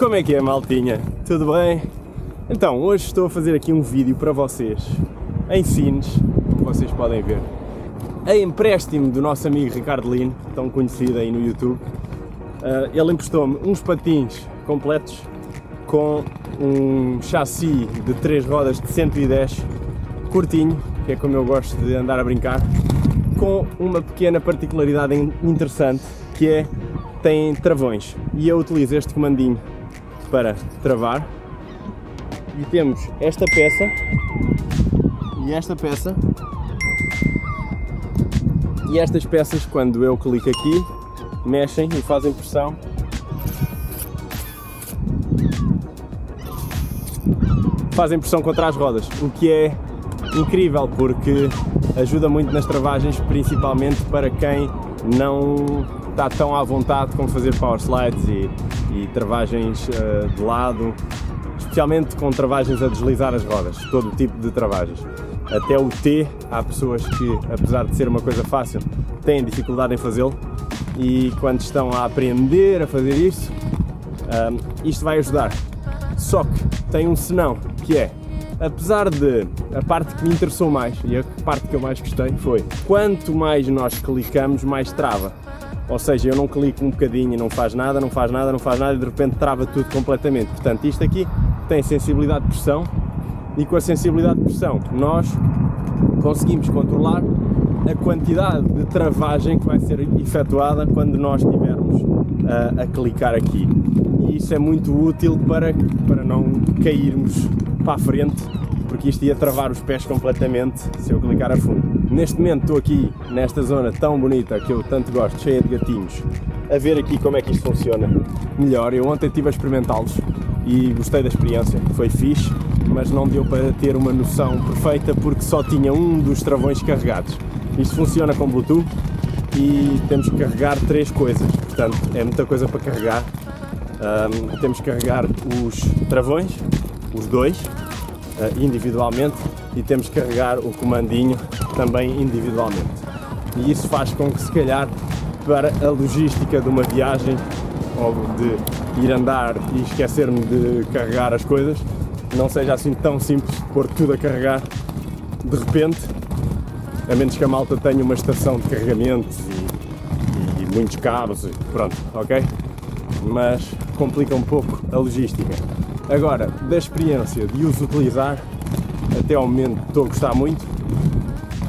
Como é que é, maltinha? Tudo bem? Então, hoje estou a fazer aqui um vídeo para vocês, em Sines, como vocês podem ver, a empréstimo do nosso amigo Ricardo Lino, tão conhecido aí no YouTube. Uh, ele emprestou-me uns patins completos com um chassi de 3 rodas de 110, curtinho, que é como eu gosto de andar a brincar, com uma pequena particularidade interessante, que é tem travões. E eu utilizo este comandinho para travar. E temos esta peça e esta peça. E estas peças quando eu clico aqui mexem e fazem pressão. Fazem pressão contra as rodas o que é incrível porque ajuda muito nas travagens principalmente para quem não está tão à vontade como fazer power slides e, e travagens uh, de lado, especialmente com travagens a deslizar as rodas, todo o tipo de travagens. Até o T, há pessoas que, apesar de ser uma coisa fácil, têm dificuldade em fazê-lo e quando estão a aprender a fazer isso, um, eh, isto vai ajudar. Só que tem um senão, que é apesar de a parte que me interessou mais e a parte que eu mais gostei foi quanto mais nós clicamos, mais trava. Ou seja, eu não clico um bocadinho e não faz nada, não faz nada, não faz nada e de repente trava tudo completamente. Portanto, isto aqui tem sensibilidade de pressão e com a sensibilidade de pressão nós conseguimos controlar a quantidade de travagem que vai ser efetuada quando nós estivermos a, a clicar aqui. E isso é muito útil para, para não cairmos para a frente porque isto ia travar os pés completamente se eu clicar a fundo. Neste momento estou aqui nesta zona tão bonita que eu tanto gosto, cheia de gatinhos, a ver aqui como é que isto funciona melhor. Eu ontem estive a experimentá-los e gostei da experiência, foi fixe, mas não deu para ter uma noção perfeita porque só tinha um dos travões carregados. Isto funciona com Bluetooth e temos que carregar três coisas, portanto é muita coisa para carregar. Um, temos que carregar os travões, os dois, uh, individualmente e temos que carregar o comandinho também individualmente. E isso faz com que, se calhar, para a logística de uma viagem ou de ir andar e esquecer-me de carregar as coisas, não seja assim tão simples pôr tudo a carregar de repente, a menos que a malta tenha uma estação de carregamento e, e muitos cabos, pronto, ok? Mas complica um pouco a logística. Agora, da experiência de os utilizar, até ao momento estou a gostar muito,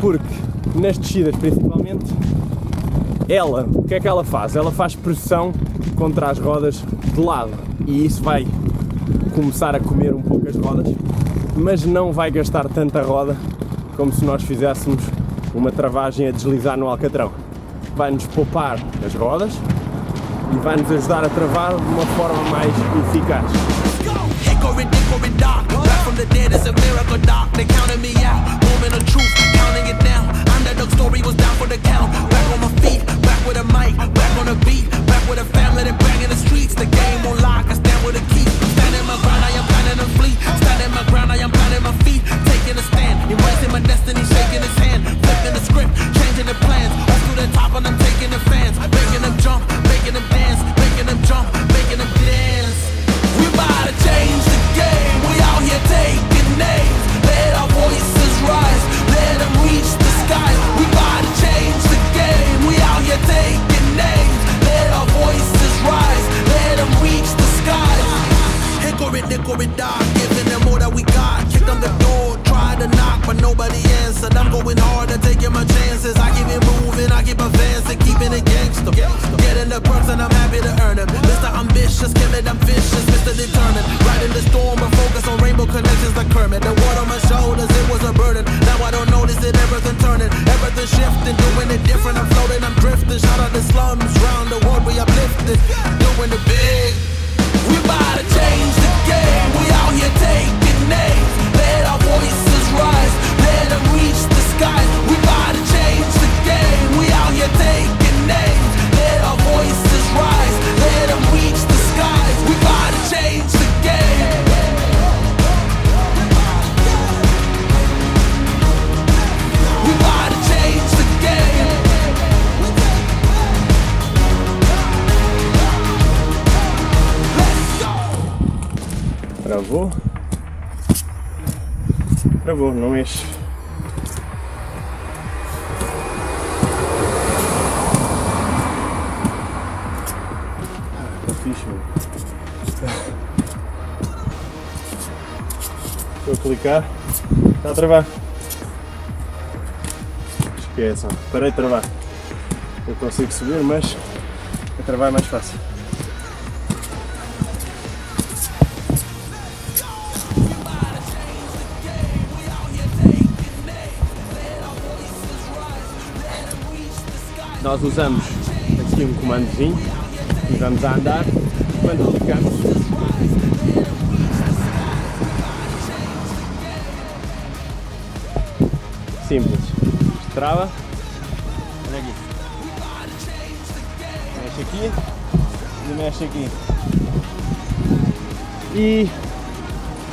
porque nas descidas principalmente, ela, o que é que ela faz? Ela faz pressão contra as rodas de lado e isso vai começar a comer um pouco as rodas, mas não vai gastar tanta roda como se nós fizéssemos uma travagem a deslizar no alcatrão. Vai-nos poupar as rodas e vai-nos ajudar a travar de uma forma mais eficaz. Destiny, shaking answered. I'm going hard and taking my chances. I keep it moving. I keep advancing. Keeping it gangster. Getting the perks and I'm happy to earn them. Mr. Ambitious, kill it, I'm vicious. Mr. Determined. Travou. Travou, não mexe. Está fixe, mano. A clicar. Está a travar. Esqueçam. Parei de travar. Eu consigo subir, mas a travar é mais fácil. Nós usamos aqui um comandozinho e vamos a andar quando clicamos. Simples. Trava. Olha aqui. Mexe aqui e mexe aqui. E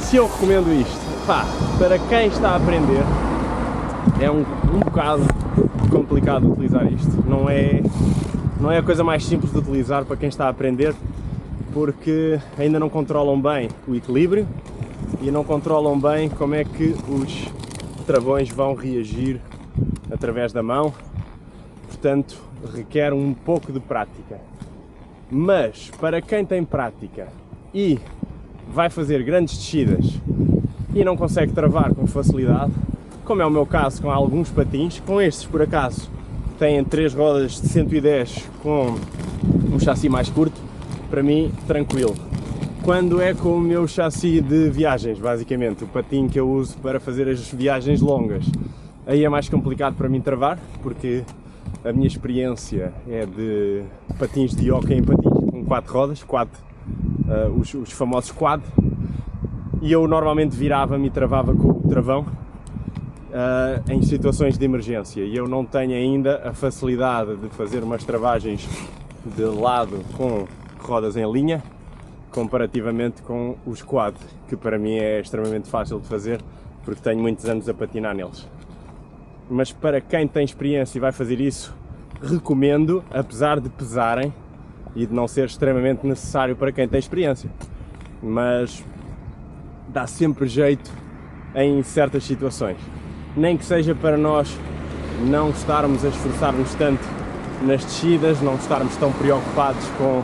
se eu recomendo isto? Pá, para quem está a aprender é um, um bocado complicado utilizar isto. Não é, não é a coisa mais simples de utilizar para quem está a aprender, porque ainda não controlam bem o equilíbrio e não controlam bem como é que os travões vão reagir através da mão. Portanto, requer um pouco de prática. Mas para quem tem prática e vai fazer grandes descidas e não consegue travar com facilidade, como é o meu caso com alguns patins, com estes por acaso têm três rodas de 110 com um chassi mais curto, para mim tranquilo. Quando é com o meu chassi de viagens, basicamente, o patinho que eu uso para fazer as viagens longas, aí é mais complicado para mim travar, porque a minha experiência é de patins de hockey em patins, com quatro rodas, quad, uh, os, os famosos quad, e eu normalmente virava-me e travava com o travão, uh, em situações de emergência e eu não tenho ainda a facilidade de fazer umas travagens de lado com rodas em linha comparativamente com os quad, que para mim é extremamente fácil de fazer porque tenho muitos anos a patinar neles. Mas para quem tem experiência e vai fazer isso, recomendo, apesar de pesarem e de não ser extremamente necessário para quem tem experiência. Mas dá sempre jeito em certas situações nem que seja para nós não estarmos a esforçar-nos tanto nas descidas, não estarmos tão preocupados com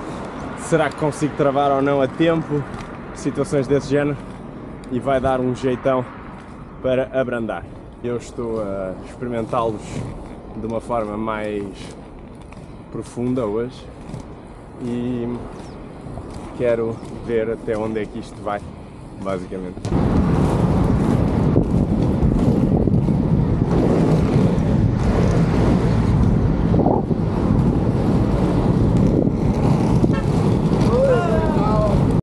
será que consigo travar ou não a tempo, situações desse género, e vai dar um jeitão para abrandar. Eu estou a experimentá-los de uma forma mais profunda hoje e quero ver até onde é que isto vai, basicamente.